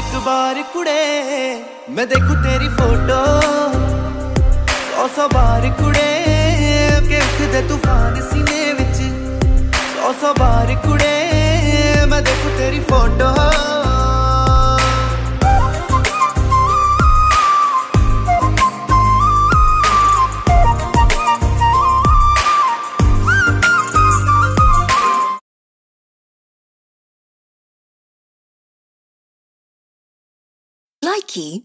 ਇੱਕ ਬਾਰ ਕੁੜੇ, ਮੈਂ ਦੇਖੂ ਤੇਰੀ ਫੋਟੋ। ਸੌ ਸੌ ਬਾਰ ਕੁੜੇ ਕਿ ਉੱਠਦੇ ਤੂਫਾਨ ਸੀਨੇ ਵਿੱਚ। ਸੌ ਸੌ ਬਾਰ ਕੁੜੇ Likey